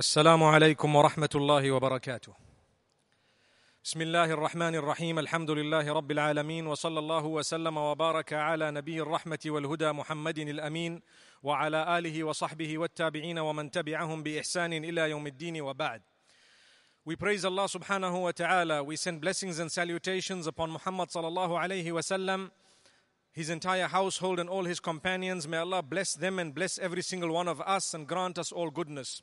السلام عليكم ورحمة الله وبركاته. بسم الله الرحمن الرحيم الحمد لله رب العالمين وصلى الله وسلم وبارك على نبي الرحمة والهدى محمد الأمين وعلى آله وصحبه والتابعين ومن تبعهم بإحسان إلى يوم الدين وبعد. We praise Allah subhanahu wa ta'ala. We send blessings and salutations upon Muhammad sallallahu alayhi wasallam, his entire household and all his companions. May Allah bless them and bless every single one of us and grant us all goodness.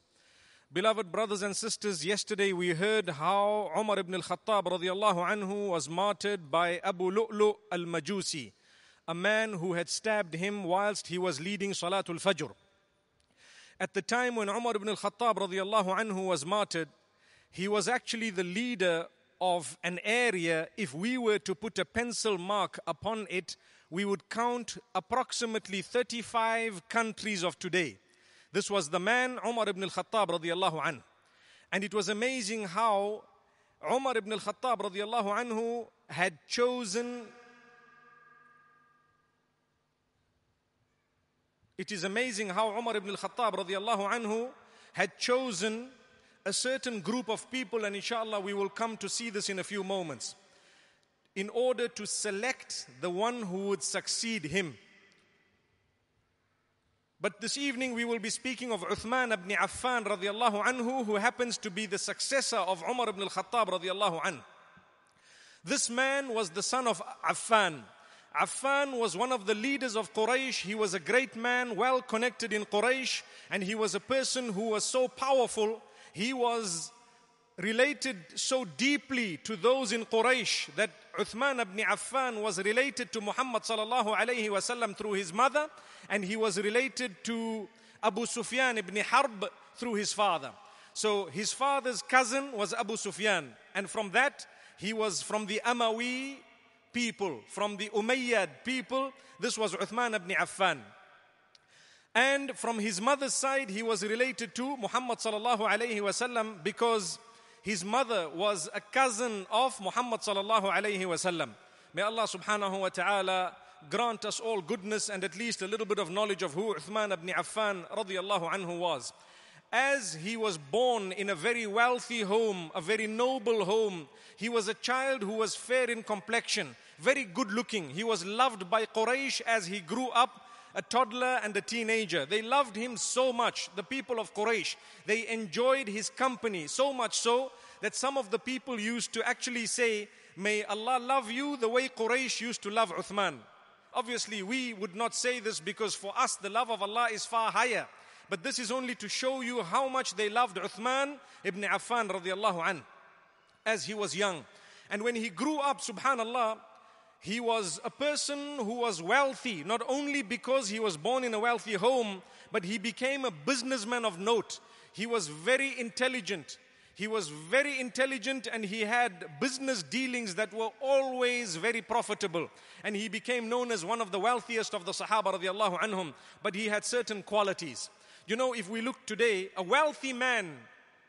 Beloved brothers and sisters, yesterday we heard how Umar ibn al-Khattab radiallahu anhu was martyred by Abu Lu'lu al-Majusi, a man who had stabbed him whilst he was leading Salatul Fajr. At the time when Umar ibn al-Khattab radiallahu anhu was martyred, he was actually the leader of an area. If we were to put a pencil mark upon it, we would count approximately 35 countries of today. This was the man Umar ibn al-Khattab radiallahu anhu. And it was amazing how Umar ibn al-Khattab radiallahu anhu had chosen It is amazing how Umar ibn al-Khattab radiallahu anhu had chosen a certain group of people and inshallah we will come to see this in a few moments in order to select the one who would succeed him. But this evening we will be speaking of Uthman ibn Affan radiallahu anhu, who happens to be the successor of Umar ibn al-Khattab radiallahu anhu. This man was the son of Affan. Affan was one of the leaders of Quraysh. He was a great man, well connected in Quraysh, and he was a person who was so powerful. He was related so deeply to those in Quraysh that Uthman ibn Affan was related to Muhammad sallallahu alayhi wasallam through his mother and he was related to Abu Sufyan ibn Harb through his father. So his father's cousin was Abu Sufyan and from that he was from the Amawi people, from the Umayyad people. This was Uthman ibn Affan. And from his mother's side, he was related to Muhammad sallallahu alayhi wasallam because his mother was a cousin of Muhammad sallallahu alayhi wasallam. May Allah subhanahu wa ta'ala grant us all goodness and at least a little bit of knowledge of who Uthman ibn Affan radiyallahu anhu was. As he was born in a very wealthy home, a very noble home, he was a child who was fair in complexion, very good looking. He was loved by Quraysh as he grew up a toddler and a teenager. They loved him so much, the people of Quraysh. They enjoyed his company so much so that some of the people used to actually say, May Allah love you the way Quraysh used to love Uthman. Obviously, we would not say this because for us the love of Allah is far higher. But this is only to show you how much they loved Uthman ibn Affan radiallahu an as he was young. And when he grew up, subhanallah, he was a person who was wealthy, not only because he was born in a wealthy home, but he became a businessman of note. He was very intelligent. He was very intelligent and he had business dealings that were always very profitable. And he became known as one of the wealthiest of the Sahaba radiallahu anhum. But he had certain qualities. You know, if we look today, a wealthy man,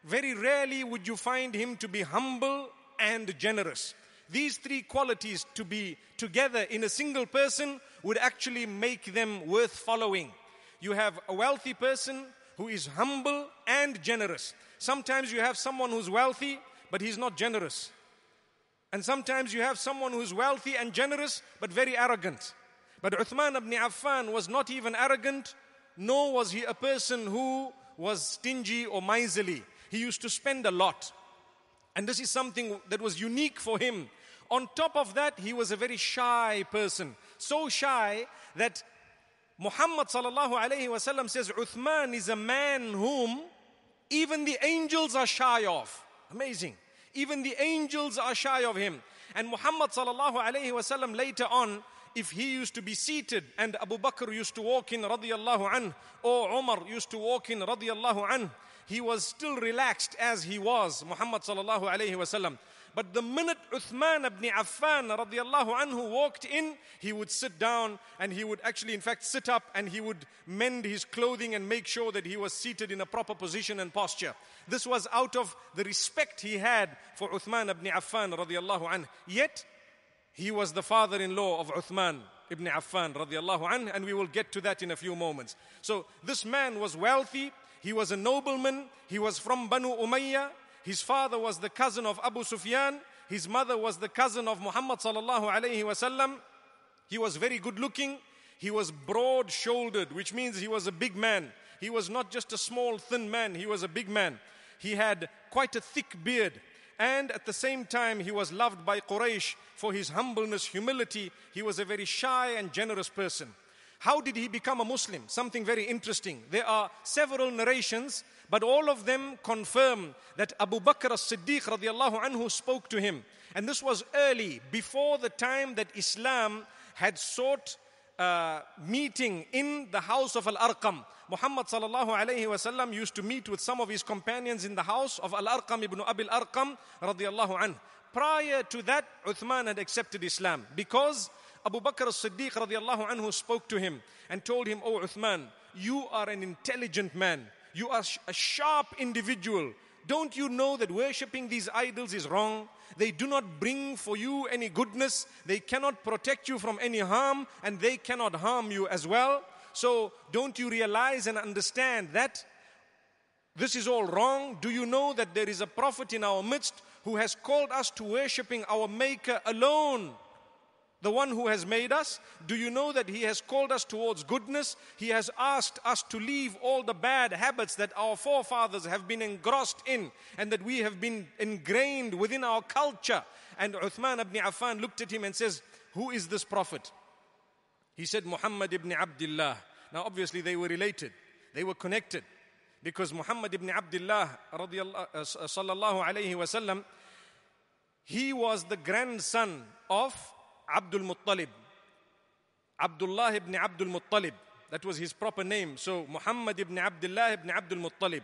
very rarely would you find him to be humble and generous. These three qualities to be together in a single person would actually make them worth following. You have a wealthy person who is humble and generous. Sometimes you have someone who's wealthy, but he's not generous. And sometimes you have someone who's wealthy and generous, but very arrogant. But Uthman ibn Affan was not even arrogant, nor was he a person who was stingy or miserly. He used to spend a lot. And this is something that was unique for him. On top of that, he was a very shy person. So shy that Muhammad sallallahu alayhi wasallam says Uthman is a man whom even the angels are shy of. Amazing. Even the angels are shy of him. And Muhammad sallallahu alayhi wasallam later on, if he used to be seated and Abu Bakr used to walk in radiyallahu an, or Umar used to walk in radiyallahu an, he was still relaxed as he was, Muhammad sallallahu alayhi wasallam. But the minute Uthman ibn Affan radiallahu anhu walked in, he would sit down and he would actually, in fact, sit up and he would mend his clothing and make sure that he was seated in a proper position and posture. This was out of the respect he had for Uthman ibn Affan radiallahu anhu. Yet, he was the father-in-law of Uthman ibn Affan radiallahu anhu, and we will get to that in a few moments. So this man was wealthy, He was a nobleman. He was from Banu Umayyah. His father was the cousin of Abu Sufyan. His mother was the cousin of Muhammad. He was very good looking. He was broad shouldered, which means he was a big man. He was not just a small, thin man, he was a big man. He had quite a thick beard. And at the same time, he was loved by Quraysh for his humbleness, humility. He was a very shy and generous person. How did he become a Muslim? Something very interesting. There are several narrations but all of them confirm that Abu Bakr as-Siddiq radiallahu anhu spoke to him. And this was early, before the time that Islam had sought uh, meeting in the house of Al-Arqam. Muhammad sallallahu alayhi wasallam used to meet with some of his companions in the house of Al-Arqam ibn Abil Arqam radiallahu anhu. Prior to that, Uthman had accepted Islam because Abu Bakr as-Siddiq radiallahu anhu spoke to him and told him, Oh Uthman, you are an intelligent man. You are a sharp individual. Don't you know that worshipping these idols is wrong? They do not bring for you any goodness. They cannot protect you from any harm, and they cannot harm you as well. So, don't you realize and understand that this is all wrong? Do you know that there is a prophet in our midst who has called us to worshipping our Maker alone? The one who has made us? Do you know that He has called us towards goodness? He has asked us to leave all the bad habits that our forefathers have been engrossed in and that we have been ingrained within our culture. And Uthman ibn Affan looked at him and says, Who is this prophet? He said, Muhammad ibn Abdullah. Now, obviously, they were related, they were connected because Muhammad ibn Abdullah, uh, sallallahu alayhi wasallam, he was the grandson of Abdul Muttalib. Abdullah ibn Abdul Muttalib. That was his proper name. So Muhammad ibn Abdullah ibn Abdul Muttalib.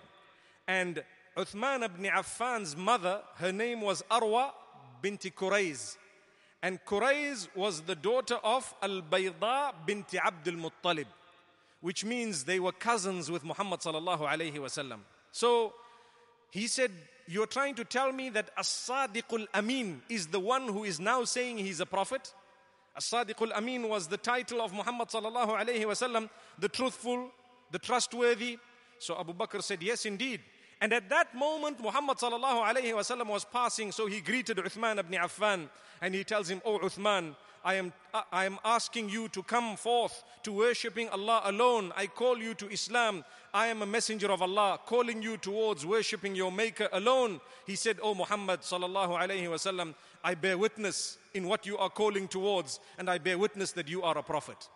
And Uthman ibn Affan's mother, her name was Arwa binti Qurayz. And Qurayz was the daughter of Al Bayda binti Abdul Muttalib, which means they were cousins with Muhammad sallallahu alayhi wasallam. So he said, You're trying to tell me that As-Sadiqul Amin is the one who is now saying he's a prophet? As-Sadiqul Amin was the title of Muhammad sallallahu alayhi wasallam, the truthful, the trustworthy. So Abu Bakr said, Yes, indeed. And at that moment, Muhammad sallallahu alayhi wasallam was passing, so he greeted Uthman ibn Affan and he tells him, Oh Uthman, I am, uh, I am asking you to come forth to worshipping Allah alone. I call you to Islam. I am a messenger of Allah, calling you towards worshipping your Maker alone. He said, O Muhammad sallallahu alayhi wasallam, I bear witness in what you are calling towards, and I bear witness that you are a prophet.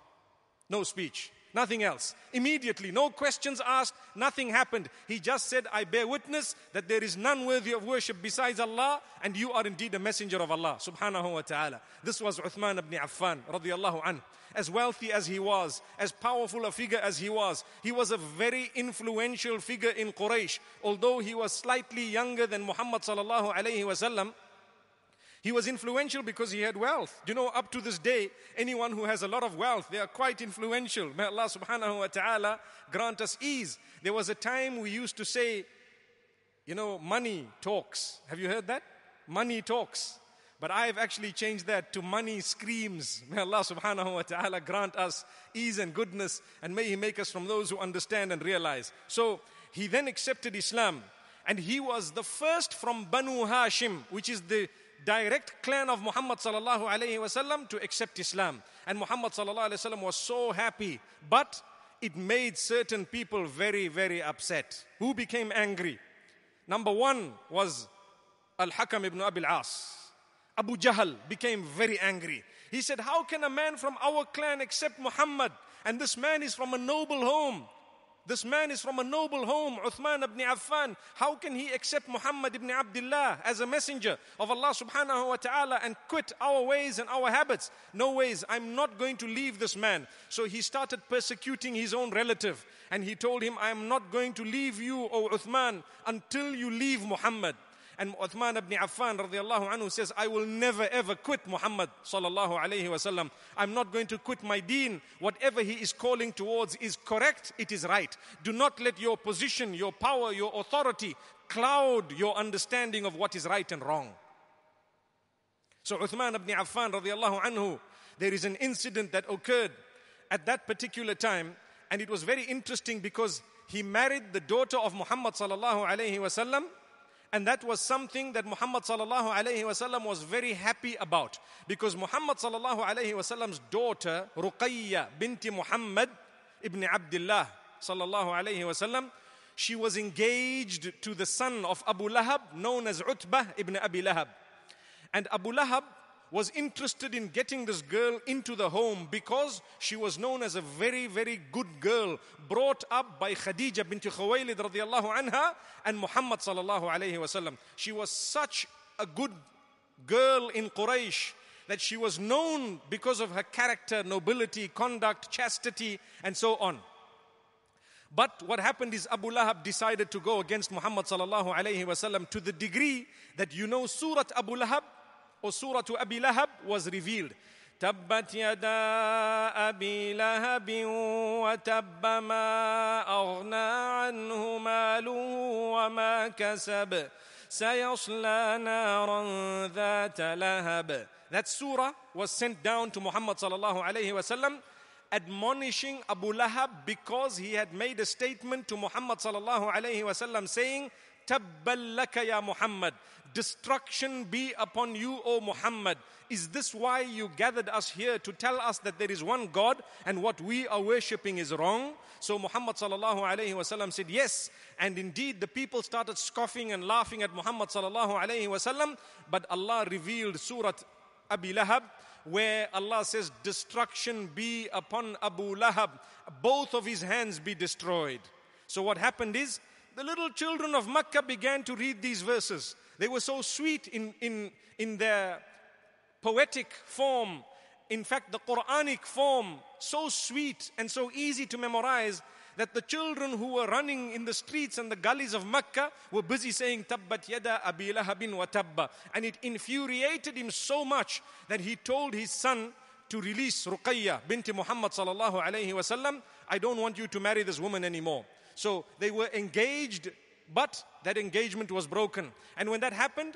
No speech. Nothing else. Immediately, no questions asked, nothing happened. He just said, I bear witness that there is none worthy of worship besides Allah, and you are indeed a messenger of Allah, subhanahu wa ta'ala. This was Uthman ibn Affan, radiallahu anhu. As wealthy as he was, as powerful a figure as he was, he was a very influential figure in Quraysh. Although he was slightly younger than Muhammad sallallahu alayhi wasallam, he was influential because he had wealth. You know, up to this day, anyone who has a lot of wealth, they are quite influential. May Allah subhanahu wa ta'ala grant us ease. There was a time we used to say, you know, money talks. Have you heard that? Money talks. But I've actually changed that to money screams. May Allah subhanahu wa ta'ala grant us ease and goodness and may He make us from those who understand and realize. So he then accepted Islam and he was the first from Banu Hashim, which is the direct clan of Muhammad sallallahu alayhi wasallam to accept Islam. And Muhammad sallallahu alayhi wasallam was so happy, but it made certain people very, very upset. Who became angry? Number one was Al-Hakam ibn Abil As. Abu Jahl became very angry. He said, How can a man from our clan accept Muhammad? And this man is from a noble home. This man is from a noble home, Uthman ibn Affan. How can he accept Muhammad ibn Abdullah as a messenger of Allah subhanahu wa ta'ala and quit our ways and our habits? No ways, I'm not going to leave this man. So he started persecuting his own relative and he told him, I am not going to leave you, O Uthman, until you leave Muhammad. And Uthman ibn Affan radiallahu anhu says, I will never ever quit Muhammad sallallahu alayhi wasallam. I'm not going to quit my deen. Whatever he is calling towards is correct, it is right. Do not let your position, your power, your authority cloud your understanding of what is right and wrong. So Uthman ibn Affan radiallahu anhu, there is an incident that occurred at that particular time, and it was very interesting because he married the daughter of Muhammad sallallahu alayhi wasallam. And that was something that Muhammad sallallahu alayhi wasallam was very happy about. Because Muhammad sallallahu alayhi wasallam's daughter, Ruqayya binti Muhammad ibn Abdullah sallallahu alayhi wasallam, she was engaged to the son of Abu Lahab, known as Utbah ibn Abi Lahab. And Abu Lahab was interested in getting this girl into the home because she was known as a very, very good girl, brought up by Khadija bint Khuwaylid radiallahu anha and Muhammad sallallahu alayhi wasallam. She was such a good girl in Quraysh that she was known because of her character, nobility, conduct, chastity, and so on. But what happened is Abu Lahab decided to go against Muhammad sallallahu alayhi wasallam to the degree that you know Surah Abu Lahab or Surah Abi Lahab was revealed. تبت يدا أبي لهب وتب ما أغنى عنه ماله وما كسب سيصلى نارا ذات لهب That surah was sent down to Muhammad sallallahu alayhi wasallam admonishing Abu Lahab because he had made a statement to Muhammad sallallahu alayhi wasallam saying Tabbal laka ya Muhammad. Destruction be upon you, O Muhammad. Is this why you gathered us here to tell us that there is one God and what we are worshipping is wrong? So Muhammad sallallahu alayhi wasallam said yes. And indeed the people started scoffing and laughing at Muhammad sallallahu alayhi wasallam. But Allah revealed Surah Abi Lahab where Allah says, Destruction be upon Abu Lahab, both of his hands be destroyed. So what happened is the little children of Makkah began to read these verses. They were so sweet in, in, in their poetic form. In fact, the Quranic form, so sweet and so easy to memorize that the children who were running in the streets and the gullies of Mecca were busy saying Tabbat yada abi lahabin wa tabba. And it infuriated him so much that he told his son to release Ruqayya binti Muhammad sallallahu alayhi wasallam. I don't want you to marry this woman anymore. So they were engaged, but that engagement was broken. And when that happened,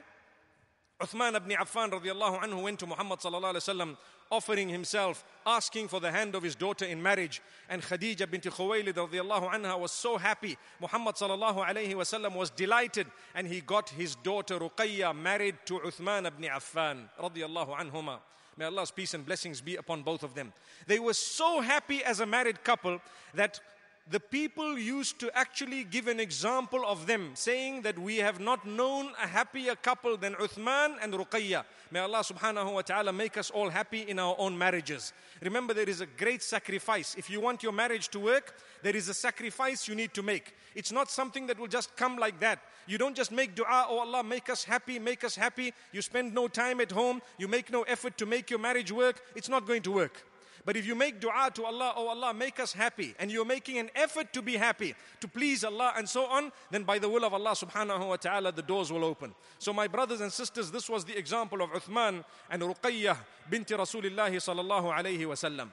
Uthman ibn Affan radiallahu anhu went to Muhammad sallallahu alayhi wasallam offering himself, asking for the hand of his daughter in marriage. And Khadija bint Khuwaylid radiallahu anha was so happy. Muhammad sallallahu alayhi wasallam was delighted and he got his daughter Ruqayya married to Uthman ibn Affan radiallahu anhuma. May Allah's peace and blessings be upon both of them. They were so happy as a married couple that the people used to actually give an example of them, saying that we have not known a happier couple than Uthman and Ruqayya. May Allah subhanahu wa ta'ala make us all happy in our own marriages. Remember, there is a great sacrifice. If you want your marriage to work, there is a sacrifice you need to make. It's not something that will just come like that. You don't just make dua, oh Allah, make us happy, make us happy. You spend no time at home, you make no effort to make your marriage work. It's not going to work. But if you make dua to Allah, oh Allah, make us happy, and you're making an effort to be happy, to please Allah, and so on, then by the will of Allah subhanahu wa ta'ala, the doors will open. So, my brothers and sisters, this was the example of Uthman and Ruqayyah binti Rasulullah sallallahu alayhi wasallam.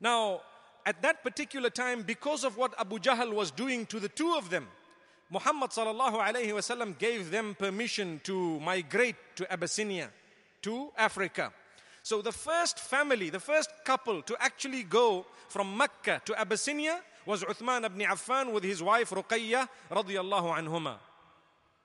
Now, at that particular time, because of what Abu Jahl was doing to the two of them, Muhammad sallallahu alayhi wasallam gave them permission to migrate to Abyssinia, to Africa. So the first family, the first couple to actually go from Mecca to Abyssinia was Uthman ibn Affan with his wife Ruqayyah radiyallahu anhuma.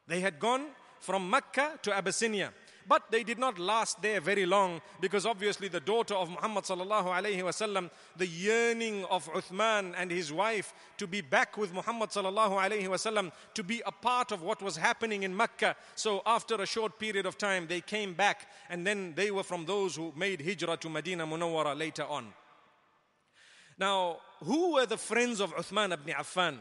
They had gone from Mecca to Abyssinia. But they did not last there very long because obviously the daughter of Muhammad sallallahu alayhi wasallam, the yearning of Uthman and his wife to be back with Muhammad sallallahu alayhi wasallam, to be a part of what was happening in Mecca. So after a short period of time, they came back and then they were from those who made hijrah to Medina Munawwara later on. Now, who were the friends of Uthman ibn Affan?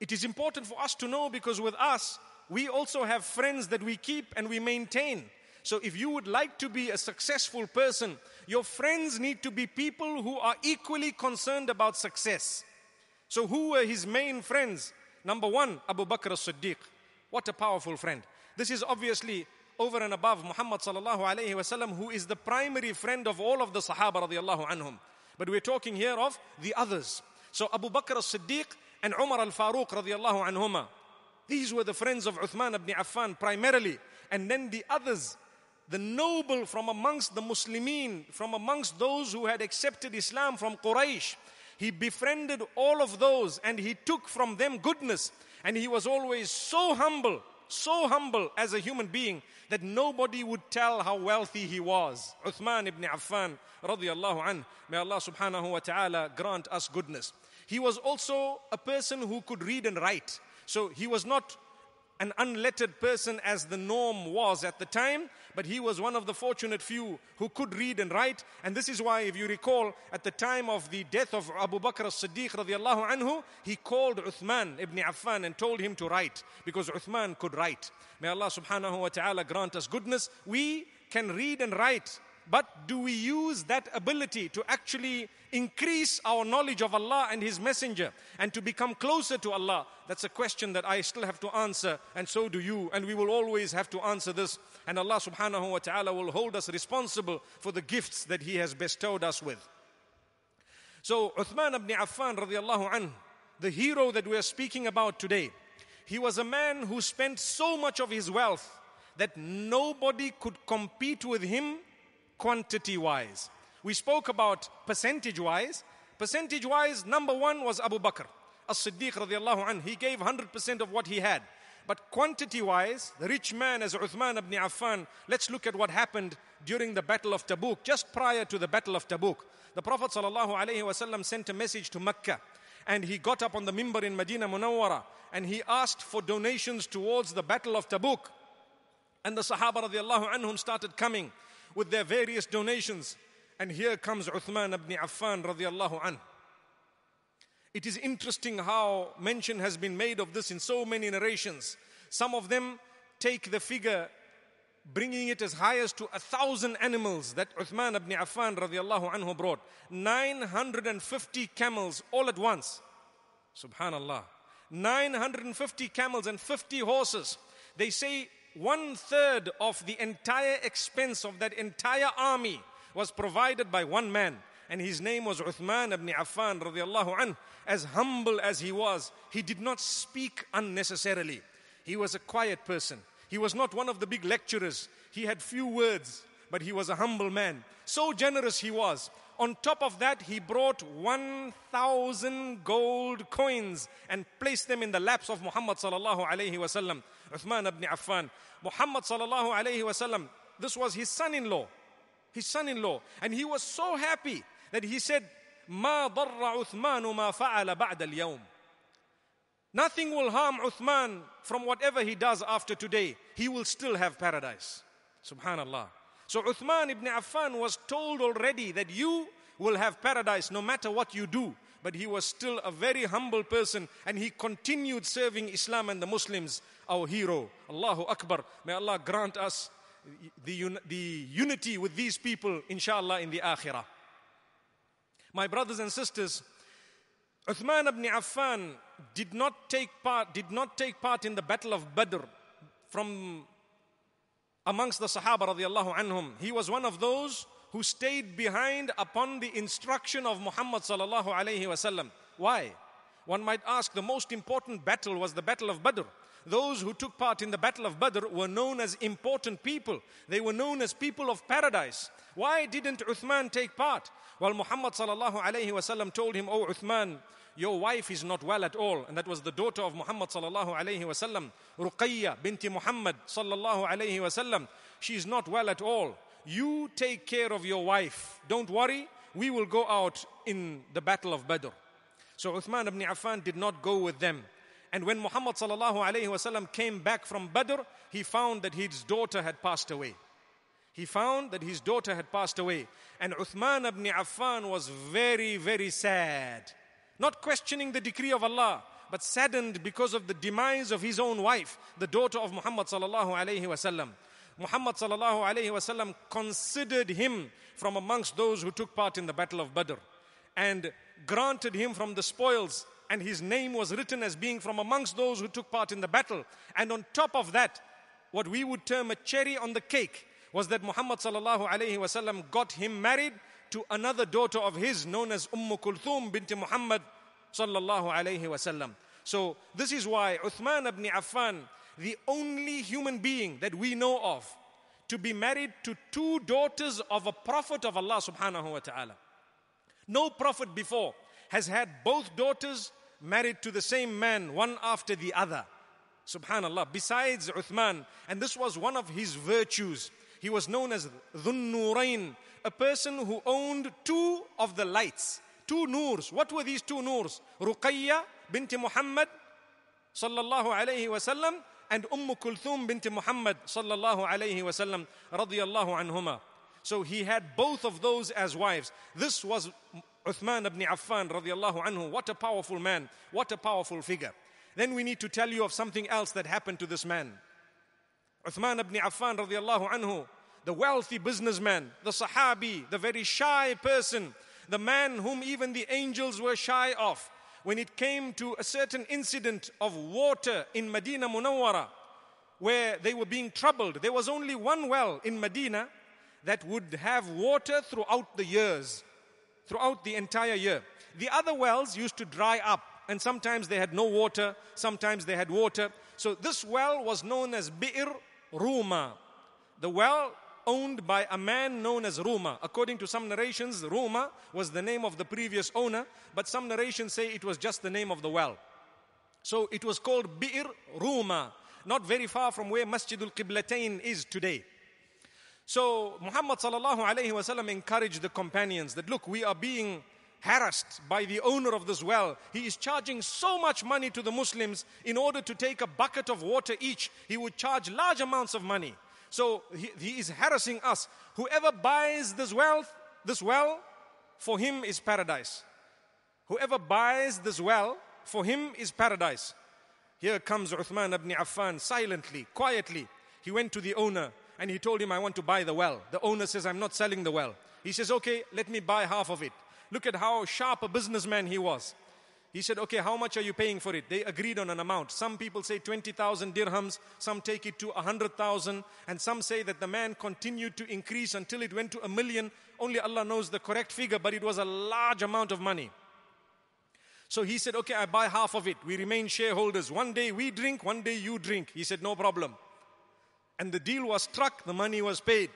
It is important for us to know because with us, we also have friends that we keep and we maintain. So if you would like to be a successful person, your friends need to be people who are equally concerned about success. So who were his main friends? Number one, Abu Bakr as-Siddiq. What a powerful friend. This is obviously over and above Muhammad sallallahu alayhi wasallam, who is the primary friend of all of the Sahaba radiallahu anhum. But we're talking here of the others. So Abu Bakr as-Siddiq and Umar al-Faruq radiallahu anhuma. These were the friends of Uthman ibn Affan primarily. And then the others, the noble from amongst the Muslimin, from amongst those who had accepted Islam from Quraysh. He befriended all of those and he took from them goodness. And he was always so humble, so humble as a human being that nobody would tell how wealthy he was. Uthman ibn Affan, radiallahu anh, may Allah subhanahu wa ta'ala grant us goodness. He was also a person who could read and write. So he was not an unlettered person as the norm was at the time, but he was one of the fortunate few who could read and write. And this is why, if you recall, at the time of the death of Abu Bakr as-Siddiq radiallahu anhu, he called Uthman ibn Affan and told him to write, because Uthman could write. May Allah subhanahu wa ta'ala grant us goodness. We can read and write but do we use that ability to actually increase our knowledge of Allah and His Messenger and to become closer to Allah? That's a question that I still have to answer, and so do you. And we will always have to answer this. And Allah subhanahu wa ta'ala will hold us responsible for the gifts that He has bestowed us with. So, Uthman ibn Affan, radiallahu anh, the hero that we are speaking about today, he was a man who spent so much of his wealth that nobody could compete with him quantity wise. We spoke about percentage wise. Percentage wise, number one was Abu Bakr as Siddiq radiallahu anh. He gave 100% of what he had. But quantity wise, the rich man as Uthman ibn Affan, let's look at what happened during the Battle of Tabuk, just prior to the Battle of Tabuk. The Prophet ﷺ sent a message to Mecca and he got up on the mimbar in Medina Munawwara and he asked for donations towards the Battle of Tabuk. And the Sahaba radiallahu anhum started coming with their various donations. And here comes Uthman ibn Affan radiallahu anh. It is interesting how mention has been made of this in so many narrations. Some of them take the figure, bringing it as high as to a thousand animals that Uthman ibn Affan radiallahu anhu brought. 950 camels all at once. Subhanallah. 950 camels and 50 horses. They say one third of the entire expense of that entire army was provided by one man. And his name was Uthman ibn Affan radiallahu. As humble as he was, he did not speak unnecessarily. He was a quiet person. He was not one of the big lecturers. He had few words, but he was a humble man. So generous he was. On top of that, he brought 1,000 gold coins and placed them in the laps of Muhammad sallallahu alayhi wasallam. Uthman ibn Affan. Muhammad sallallahu alayhi wasallam, this was his son-in-law. His son-in-law. And he was so happy that he said, ما ضر عثمان ما فعل بعد اليوم. Nothing will harm Uthman from whatever he does after today. He will still have paradise. Subhanallah. So Uthman ibn Affan was told already that you will have paradise no matter what you do. But he was still a very humble person and he continued serving Islam and the Muslims, our hero. Allahu Akbar. May Allah grant us the, the unity with these people, inshallah, in the akhirah. My brothers and sisters, Uthman ibn Affan did not take part, did not take part in the battle of Badr from amongst the Sahaba radiallahu anhum. He was one of those who stayed behind upon the instruction of Muhammad sallallahu alayhi wasallam. Why? One might ask, the most important battle was the battle of Badr. Those who took part in the battle of Badr were known as important people. They were known as people of paradise. Why didn't Uthman take part? Well, Muhammad sallallahu alayhi wasallam told him, Oh Uthman, your wife is not well at all. And that was the daughter of Muhammad sallallahu alayhi wasallam, Ruqayya binti Muhammad sallallahu alayhi wasallam. She is not well at all. You take care of your wife. Don't worry. We will go out in the battle of Badr. So Uthman ibn Affan did not go with them. And when Muhammad sallallahu alayhi wasallam came back from Badr, he found that his daughter had passed away. He found that his daughter had passed away. And Uthman ibn Affan was very, very sad. Not questioning the decree of Allah, but saddened because of the demise of his own wife, the daughter of Muhammad sallallahu alayhi wasallam. Muhammad sallallahu alayhi wasallam considered him from amongst those who took part in the battle of Badr and granted him from the spoils and his name was written as being from amongst those who took part in the battle. And on top of that, what we would term a cherry on the cake was that Muhammad sallallahu alayhi wasallam got him married to another daughter of his known as Umm Kulthum bint Muhammad sallallahu alayhi wasallam. So this is why Uthman ibn Affan, the only human being that we know of to be married to two daughters of a prophet of Allah subhanahu wa ta'ala. No prophet before has had both daughters married to the same man, one after the other. Subhanallah. Besides Uthman, and this was one of his virtues. He was known as Dhunnurain, a person who owned two of the lights, two noors. What were these two noors? Ruqayya binti Muhammad sallallahu alayhi wasallam and Umm Kulthum bint Muhammad sallallahu alayhi wasallam radiyallahu anhuma. So he had both of those as wives. This was Uthman ibn Affan radiallahu anhu. What a powerful man. What a powerful figure. Then we need to tell you of something else that happened to this man. Uthman ibn Affan radiallahu anhu, the wealthy businessman, the Sahabi, the very shy person, the man whom even the angels were shy of. When it came to a certain incident of water in Medina Munawwara, where they were being troubled, there was only one well in Medina that would have water throughout the years, throughout the entire year. The other wells used to dry up, and sometimes they had no water, sometimes they had water. So this well was known as Bi'r Ruma. The well owned by a man known as Ruma. According to some narrations, Ruma was the name of the previous owner, but some narrations say it was just the name of the well. So it was called Bi'r Ruma, not very far from where Masjidul Qiblatain is today. So Muhammad sallallahu alayhi wasallam encouraged the companions that look, we are being harassed by the owner of this well. He is charging so much money to the Muslims in order to take a bucket of water each. He would charge large amounts of money. So he, he is harassing us. Whoever buys this wealth, this well, for him is paradise. Whoever buys this well, for him is paradise. Here comes Uthman ibn Affan silently, quietly. He went to the owner and he told him, I want to buy the well. The owner says, I'm not selling the well. He says, Okay, let me buy half of it. Look at how sharp a businessman he was. He said, Okay, how much are you paying for it? They agreed on an amount. Some people say 20,000 dirhams, some take it to 100,000, and some say that the man continued to increase until it went to a million. Only Allah knows the correct figure, but it was a large amount of money. So he said, Okay, I buy half of it. We remain shareholders. One day we drink, one day you drink. He said, No problem and the deal was struck, the money was paid.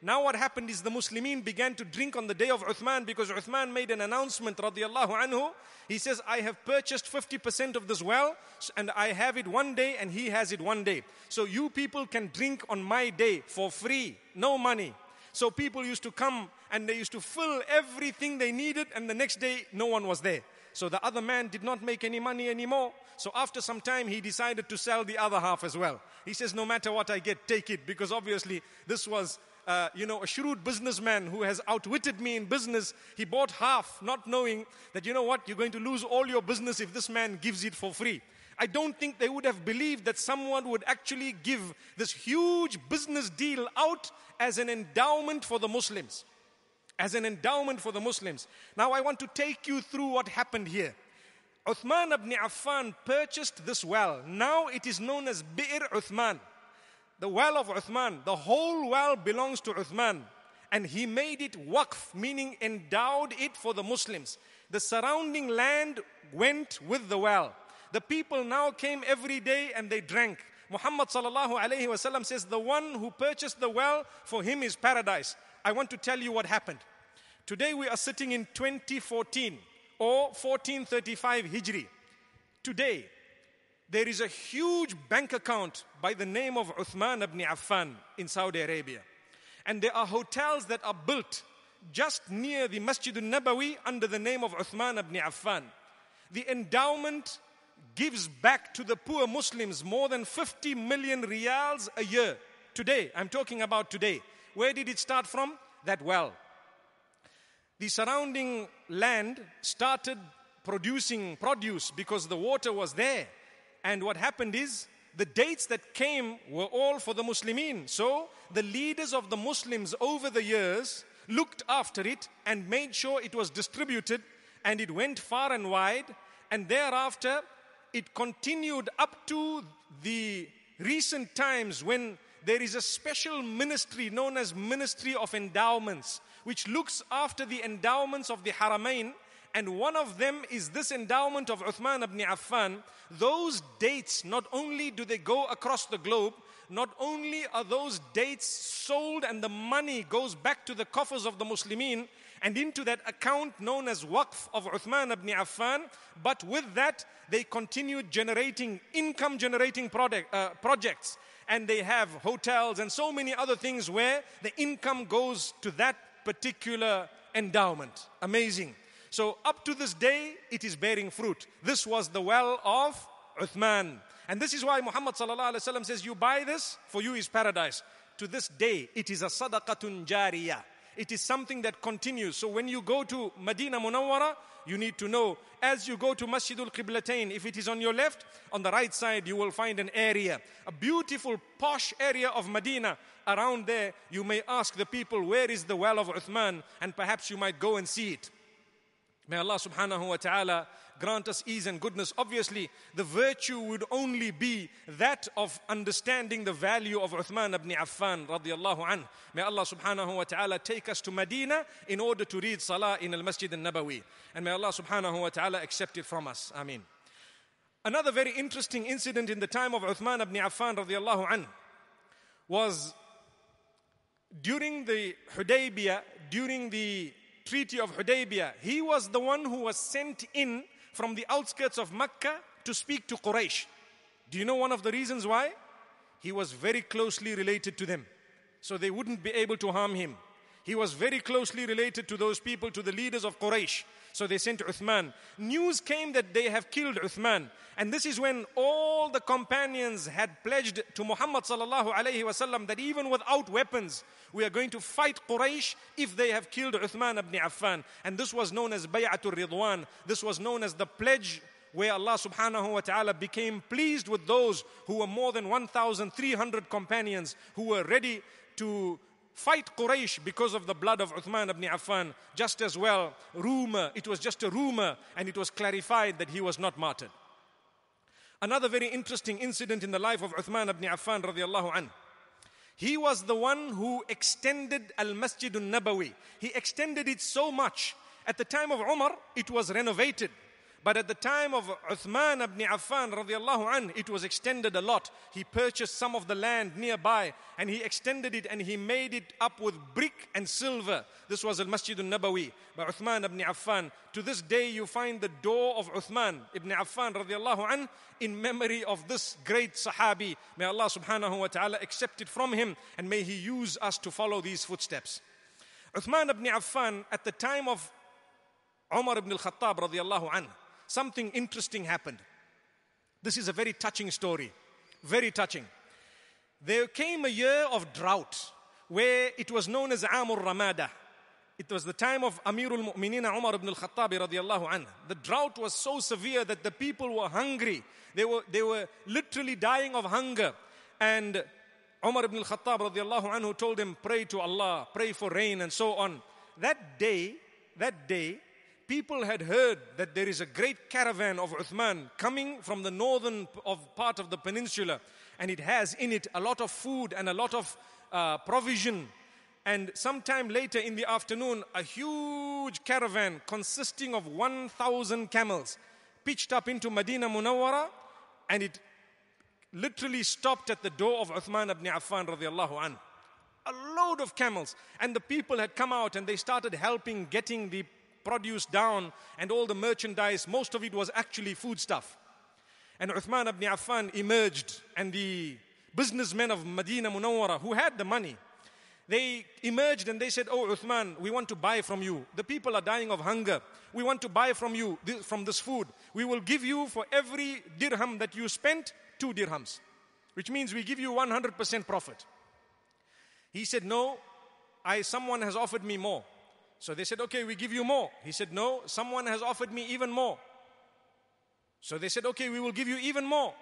Now what happened is the Muslimin began to drink on the day of Uthman because Uthman made an announcement radiallahu anhu. He says, I have purchased 50% of this well and I have it one day and he has it one day. So you people can drink on my day for free, no money. So people used to come and they used to fill everything they needed and the next day no one was there. So the other man did not make any money anymore. So after some time, he decided to sell the other half as well. He says, No matter what I get, take it. Because obviously, this was. Uh, you know, a shrewd businessman who has outwitted me in business, he bought half, not knowing that, you know what, you're going to lose all your business if this man gives it for free. I don't think they would have believed that someone would actually give this huge business deal out as an endowment for the Muslims as an endowment for the Muslims. Now, I want to take you through what happened here. Uthman ibn Affan purchased this well. Now it is known as Bi'r Uthman. The well of Uthman. The whole well belongs to Uthman. And he made it waqf, meaning endowed it for the Muslims. The surrounding land went with the well. The people now came every day and they drank. Muhammad says, The one who purchased the well, for him is paradise. I want to tell you what happened. Today we are sitting in 2014 or 1435 Hijri. Today, there is a huge bank account by the name of Uthman ibn Affan in Saudi Arabia. And there are hotels that are built just near the Masjid al-Nabawi under the name of Uthman ibn Affan. The endowment gives back to the poor Muslims more than 50 million riyals a year. Today, I'm talking about today. Where did it start from? That well. The surrounding land started producing produce because the water was there. And what happened is the dates that came were all for the Muslimin. So the leaders of the Muslims over the years looked after it and made sure it was distributed and it went far and wide. And thereafter, it continued up to the recent times when there is a special ministry known as Ministry of Endowments, which looks after the endowments of the Haramain. And one of them is this endowment of Uthman ibn Affan. Those dates, not only do they go across the globe, not only are those dates sold and the money goes back to the coffers of the Muslimin and into that account known as Waqf of Uthman ibn Affan, but with that they continued generating income generating uh, projects and they have hotels and so many other things where the income goes to that particular endowment. Amazing. So up to this day, it is bearing fruit. This was the well of Uthman. And this is why Muhammad says, You buy this, for you is paradise. To this day, it is a sadaqatun jariyah. It is something that continues. So when you go to Medina Munawwara, you need to know as you go to Masjidul Qiblatain, if it is on your left, on the right side, you will find an area, a beautiful, posh area of Medina. Around there, you may ask the people, Where is the well of Uthman? And perhaps you might go and see it. May Allah subhanahu wa ta'ala grant us ease and goodness. Obviously, the virtue would only be that of understanding the value of Uthman ibn Affan radiallahu anh. May Allah subhanahu wa ta'ala take us to Medina in order to read Salah in al Masjid al Nabawi. And may Allah subhanahu wa ta'ala accept it from us. Ameen. Another very interesting incident in the time of Uthman ibn Affan radiallahu anh was during the Hudaybiyah, during the Treaty of Hudaybiyah, he was the one who was sent in from the outskirts of Mecca to speak to Quraysh. Do you know one of the reasons why? He was very closely related to them. So they wouldn't be able to harm him. He was very closely related to those people, to the leaders of Quraysh. So they sent Uthman. News came that they have killed Uthman. And this is when all the companions had pledged to Muhammad that even without weapons, we are going to fight Quraysh if they have killed Uthman ibn Affan. And this was known as Bay'atul Ridwan. This was known as the pledge where Allah subhanahu wa ta'ala became pleased with those who were more than 1,300 companions who were ready to fight Quraysh because of the blood of Uthman ibn Affan. Just as well, rumor, it was just a rumor, and it was clarified that he was not martyred. Another very interesting incident in the life of Uthman ibn Affan radiallahu anhu. He was the one who extended Al Masjid al Nabawi. He extended it so much. At the time of Umar, it was renovated. But at the time of Uthman ibn Affan radiallahu an, it was extended a lot. He purchased some of the land nearby and he extended it and he made it up with brick and silver. This was Al Masjid al Nabawi by Uthman ibn Affan. To this day, you find the door of Uthman ibn Affan radiallahu an in memory of this great Sahabi. May Allah subhanahu wa ta'ala accept it from him and may He use us to follow these footsteps. Uthman ibn Affan, at the time of Umar ibn al Khattab radiallahu anhu, something interesting happened. This is a very touching story. Very touching. There came a year of drought where it was known as Amur Ramada. It was the time of Amirul Mu'minin Umar ibn al-Khattab radiallahu anhu. The drought was so severe that the people were hungry. They were, they were literally dying of hunger. And Umar ibn al-Khattab radiallahu anhu told him, pray to Allah, pray for rain and so on. That day, that day, people had heard that there is a great caravan of Uthman coming from the northern of part of the peninsula, and it has in it a lot of food and a lot of uh, provision. And sometime later in the afternoon, a huge caravan consisting of 1,000 camels pitched up into Medina Munawwara, and it literally stopped at the door of Uthman ibn Affan radiallahu anhu. A load of camels, and the people had come out and they started helping getting the produce down and all the merchandise, most of it was actually food stuff. And Uthman ibn Affan emerged, and the businessmen of Medina Munawwara who had the money, they emerged and they said, Oh, Uthman, we want to buy from you. The people are dying of hunger. We want to buy from you this, from this food. We will give you for every dirham that you spent, two dirhams, which means we give you 100% profit. He said, No, I, someone has offered me more. So they said, Okay, we give you more. He said, No, someone has offered me even more. So they said, Okay, we will give you even more.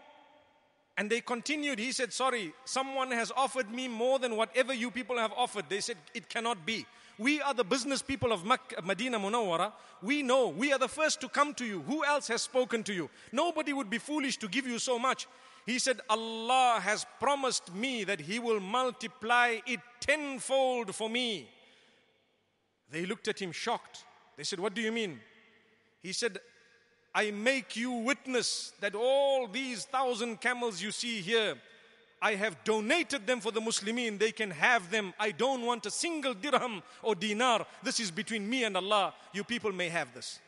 And they continued. He said, Sorry, someone has offered me more than whatever you people have offered. They said, It cannot be. We are the business people of Medina Munawwara. We know. We are the first to come to you. Who else has spoken to you? Nobody would be foolish to give you so much. He said, Allah has promised me that He will multiply it tenfold for me. They looked at him shocked. They said, What do you mean? He said, I make you witness that all these thousand camels you see here, I have donated them for the Muslimin. They can have them. I don't want a single dirham or dinar. This is between me and Allah. You people may have this.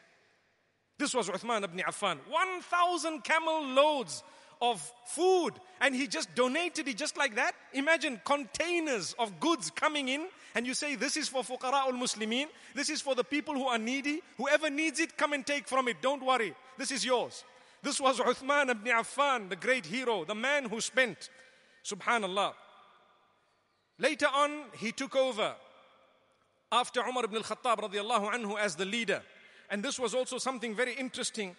This was Uthman ibn Affan. 1,000 camel loads of food. And he just donated it just like that. Imagine containers of goods coming in. And you say, This is for fuqara al muslimin. This is for the people who are needy. Whoever needs it, come and take from it. Don't worry. This is yours. This was Uthman ibn Affan, the great hero, the man who spent. Subhanallah. Later on, he took over after Umar ibn al-Khattab radiallahu anhu as the leader. And this was also something very interesting.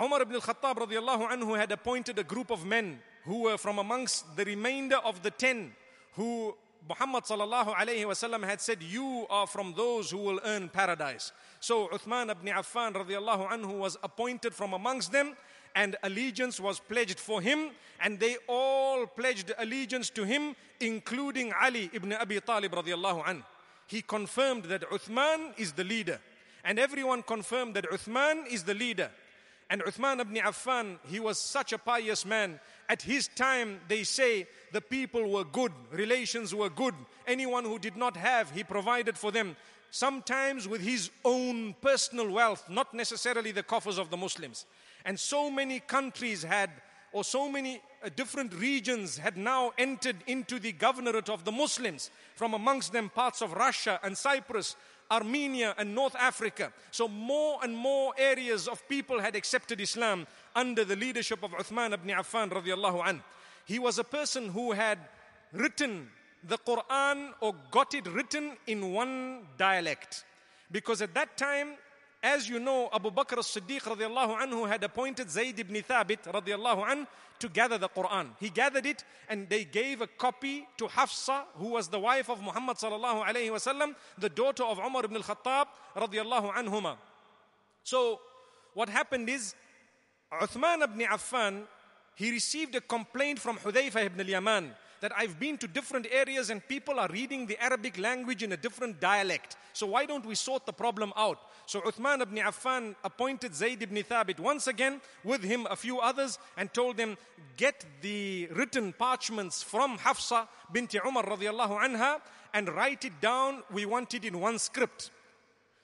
Umar ibn al-Khattab radiallahu anhu had appointed a group of men who were from amongst the remainder of the ten who Muhammad sallallahu alayhi wasallam had said, You are from those who will earn paradise. So Uthman ibn Affan radiallahu anhu was appointed from amongst them and allegiance was pledged for him and they all pledged allegiance to him including Ali ibn Abi Talib radiallahu anhu. He confirmed that Uthman is the leader and everyone confirmed that Uthman is the leader. And Uthman ibn Affan, he was such a pious man. At his time, they say the people were good, relations were good. Anyone who did not have, he provided for them. Sometimes with his own personal wealth, not necessarily the coffers of the Muslims. And so many countries had, or so many uh, different regions had now entered into the governorate of the Muslims. From amongst them, parts of Russia and Cyprus, Armenia and North Africa. So more and more areas of people had accepted Islam under the leadership of Uthman ibn Affan radiallahu anh. He was a person who had written the Quran or got it written in one dialect. Because at that time, as you know, Abu Bakr as-Siddiq radiallahu anhu had appointed Zayd ibn Thabit radiallahu anh to gather the Quran. He gathered it and they gave a copy to Hafsa, who was the wife of Muhammad sallallahu alayhi wasallam, the daughter of Umar ibn al-Khattab radiallahu anhuma. So what happened is Uthman ibn Affan, he received a complaint from Hudayfa ibn al-Yaman that I've been to different areas and people are reading the Arabic language in a different dialect. So why don't we sort the problem out? So Uthman ibn Affan appointed Zayd ibn Thabit once again with him a few others and told them, get the written parchments from Hafsa binti Umar radiallahu anha and write it down. We want it in one script.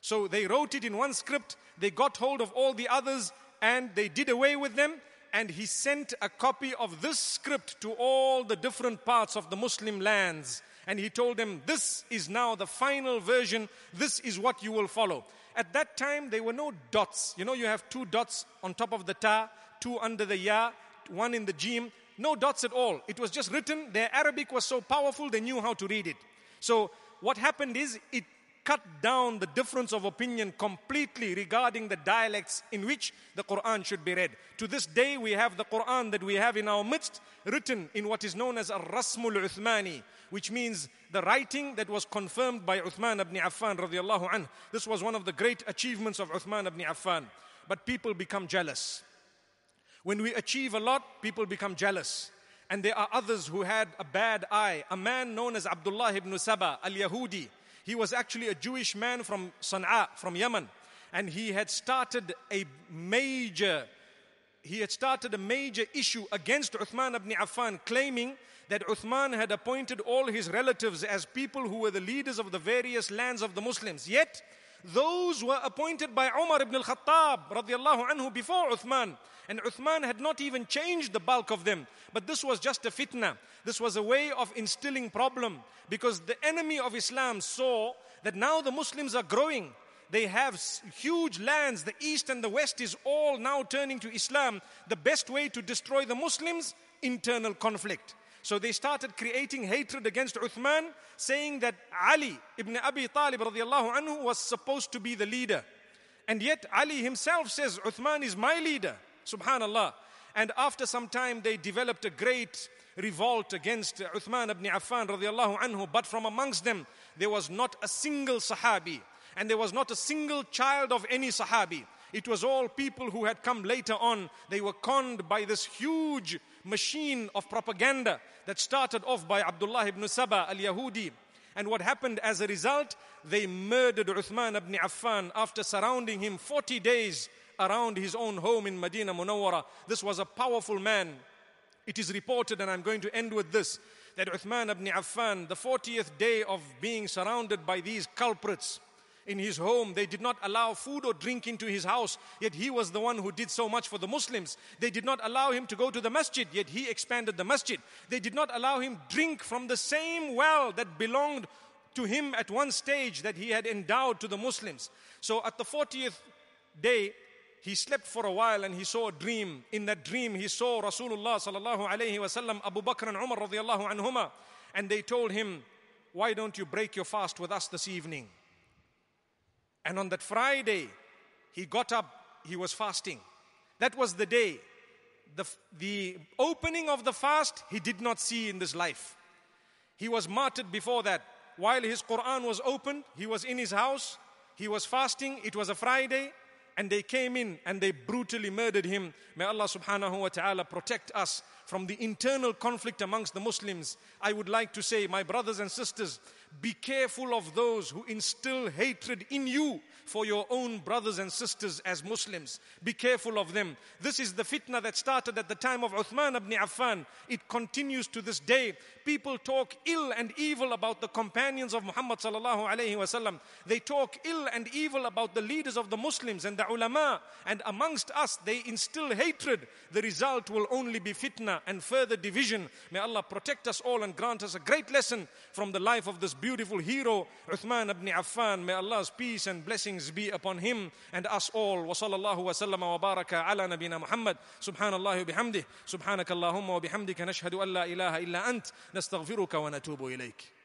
So they wrote it in one script. They got hold of all the others and they did away with them and he sent a copy of this script to all the different parts of the Muslim lands. And he told them, This is now the final version, this is what you will follow. At that time, there were no dots. You know, you have two dots on top of the ta, two under the ya, one in the jim. No dots at all. It was just written. Their Arabic was so powerful, they knew how to read it. So, what happened is, it cut down the difference of opinion completely regarding the dialects in which the Quran should be read. To this day, we have the Quran that we have in our midst written in what is known as Ar-Rasmul Uthmani, which means the writing that was confirmed by Uthman ibn Affan radiallahu anh. This was one of the great achievements of Uthman ibn Affan. But people become jealous. When we achieve a lot, people become jealous. And there are others who had a bad eye. A man known as Abdullah ibn Saba al-Yahudi, he was actually a Jewish man from Sana'a, from Yemen. And he had started a major, he had started a major issue against Uthman ibn Affan, claiming that Uthman had appointed all his relatives as people who were the leaders of the various lands of the Muslims. Yet, those were appointed by Umar ibn al-Khattab radiallahu anhu before Uthman. And Uthman had not even changed the bulk of them. But this was just a fitna. This was a way of instilling problem. Because the enemy of Islam saw that now the Muslims are growing. They have huge lands. The east and the west is all now turning to Islam. The best way to destroy the Muslims? Internal conflict. So they started creating hatred against Uthman, saying that Ali ibn Abi Talib anhu was supposed to be the leader. And yet Ali himself says, Uthman is my leader. Subhanallah. And after some time, they developed a great revolt against Uthman ibn Affan radiallahu anhu. But from amongst them, there was not a single Sahabi. And there was not a single child of any Sahabi. It was all people who had come later on. They were conned by this huge machine of propaganda that started off by Abdullah ibn Saba al Yahudi. And what happened as a result? They murdered Uthman ibn Affan after surrounding him 40 days around his own home in Medina Munawwara. This was a powerful man It is reported, and I'm going to end with this, that Uthman ibn Affan, the 40th day of being surrounded by these culprits, in his home. They did not allow food or drink into his house, yet he was the one who did so much for the Muslims. They did not allow him to go to the masjid, yet he expanded the masjid. They did not allow him drink from the same well that belonged to him at one stage that he had endowed to the Muslims. So at the 40th day, he slept for a while and he saw a dream. In that dream, he saw Rasulullah sallallahu alayhi wasallam, Abu Bakr and Umar radiallahu anhuma, and they told him, "Why don't you break your fast with us this evening?" And on that Friday, he got up, he was fasting. That was the day. The, the opening of the fast, he did not see in this life. He was martyred before that. While his Quran was opened, he was in his house, he was fasting, it was a Friday, and they came in and they brutally murdered him. May Allah subhanahu wa ta'ala protect us from the internal conflict amongst the Muslims. I would like to say, my brothers and sisters, be careful of those who instill hatred in you for your own brothers and sisters as Muslims. Be careful of them. This is the fitna that started at the time of Uthman ibn Affan. It continues to this day. People talk ill and evil about the companions of Muhammad sallallahu alaihi wasallam. They talk ill and evil about the leaders of the Muslims and the ulama. And amongst us, they instill hatred. The result will only be fitna and further division. May Allah protect us all and grant us a great lesson from the life of this beautiful hero, Uthman ibn Affan. May Allah's peace and blessings be upon him and us all. Wa sallallahu wa sallama wa baraka ala nabina Muhammad. Subhanallah wa bihamdih. Subhanaka Allahumma wa bihamdika nashhadu an la ilaha illa ant. Nastaghfiruka wa natubu ilayk.